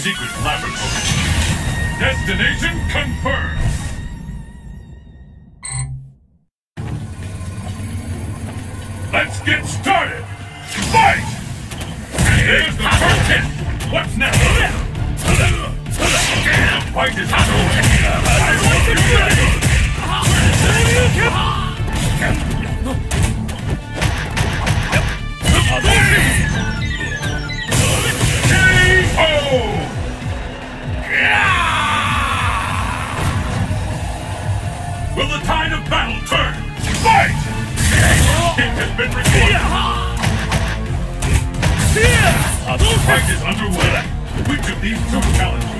secret laboratory. Destination confirmed. Let's get started! Fight! Here's the first hit! What's next? The fight is underway! I the tide of battle turn? Fight! Hit has been recorded. The fight is underway. Which of these two challengers